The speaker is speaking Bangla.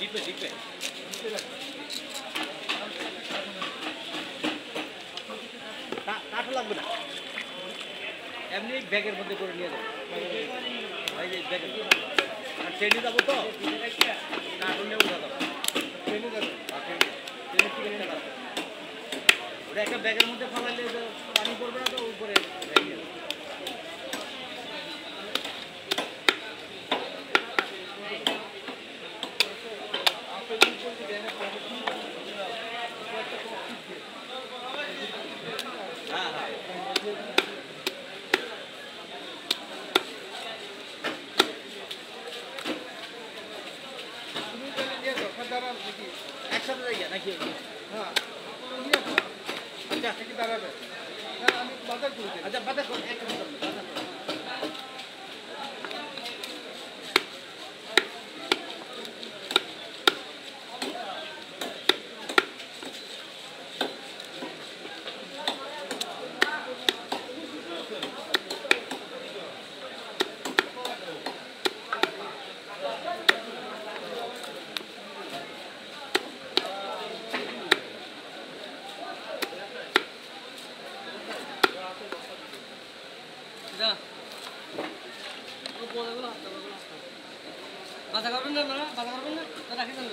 ডিপে ডিপে কাঠও লাগবে না। এমনি ব্যাগের মধ্যে করে নিয়ে যাবে। ব্যাগের আর ট্রেনে যাব তো? কাঠও নেব দাদা ট্রেনে যাব? ট্রেনের টিকিট কাটা একটা ব্যাগের মধ্যে ফালাইলে পানি পড়বে না তো, উপরে। আচ্ছা আচ্ছা বাজার বাধা করবেন না বাধা করবেন না? রাখি দেন